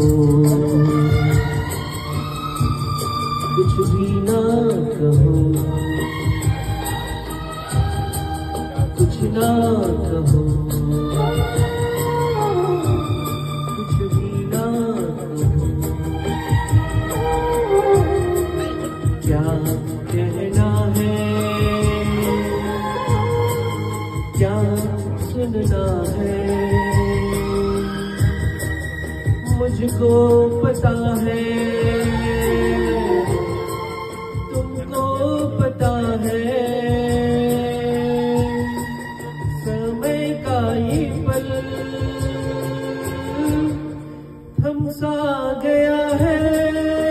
कुछ भी ना कहो। कुछ ना कहो। कुछ भी ना कहो। क्या कहना है? क्या सुनना है? मुझको पता है तुमको पता है। समय का ये पल थमसा गया है।